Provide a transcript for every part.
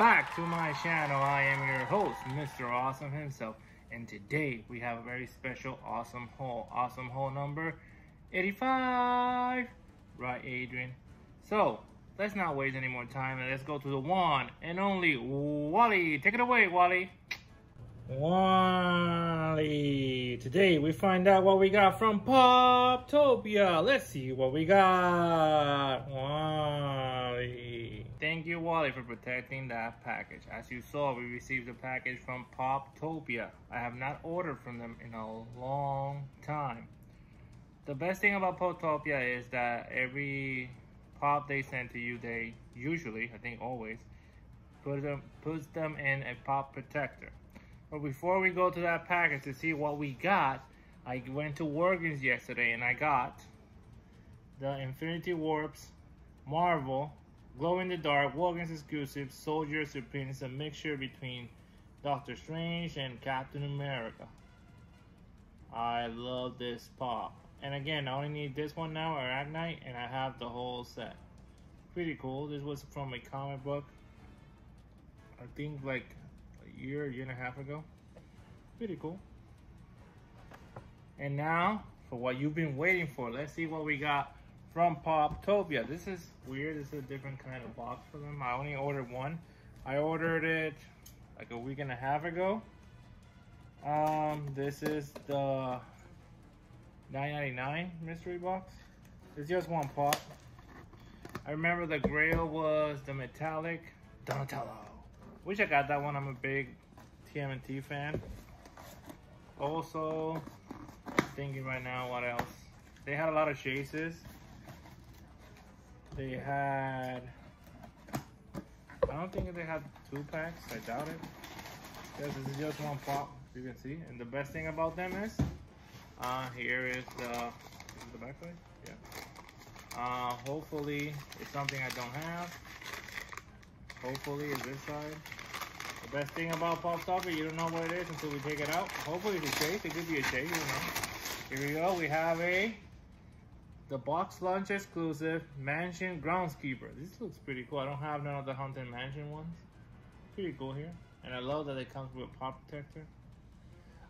back to my channel. I am your host, Mr. Awesome himself. And today we have a very special awesome haul. Awesome haul number 85. Right, Adrian? So, let's not waste any more time and let's go to the one and only Wally. Take it away, Wally. Wally. Today we find out what we got from Poptopia. Let's see what we got. Wally. Thank you, Wally, for protecting that package. As you saw, we received a package from Poptopia. I have not ordered from them in a long time. The best thing about Poptopia is that every pop they send to you, they usually, I think always, put them, puts them in a pop protector. But before we go to that package to see what we got, I went to Walgreens yesterday and I got the Infinity Warps Marvel Glow in the Dark Walgreens exclusive Soldier Supreme. is a mixture between Doctor Strange and Captain America. I love this pop. And again, I only need this one now, Arachknight, and I have the whole set. Pretty cool. This was from a comic book. I think like a year, year and a half ago. Pretty cool. And now, for what you've been waiting for, let's see what we got from Poptopia. This is weird. This is a different kind of box for them. I only ordered one. I ordered it like a week and a half ago. Um, this is the 9.99 mystery box. It's just one pop. I remember the grail was the metallic Donatello. Wish I got that one. I'm a big TMNT fan. Also, thinking right now what else. They had a lot of chases. They had, I don't think they had two packs. I doubt it. This is just one pop, you can see. And the best thing about them is, uh, here is the, is the back side? Yeah. Uh, hopefully it's something I don't have. Hopefully it's this side. The best thing about Poptopia, you don't know what it is until we take it out. Hopefully it's a chase. It could be a chase, you know. Here we go. We have a the BoxLunch exclusive mansion groundskeeper. This looks pretty cool. I don't have none of the haunted mansion ones. Pretty cool here. And I love that it comes with a pop protector.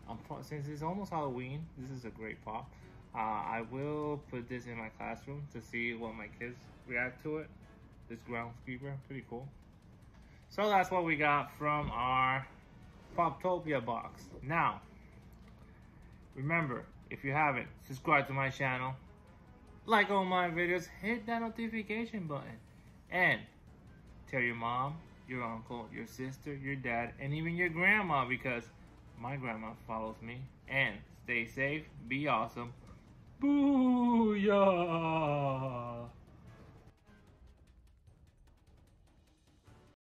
Um, since it's almost Halloween, this is a great pop. Uh, I will put this in my classroom to see what my kids react to it. This groundskeeper, pretty cool. So that's what we got from our Poptopia box. Now, remember, if you haven't, subscribe to my channel, like all my videos, hit that notification button, and tell your mom, your uncle, your sister, your dad, and even your grandma because my grandma follows me. And stay safe, be awesome. Booyah!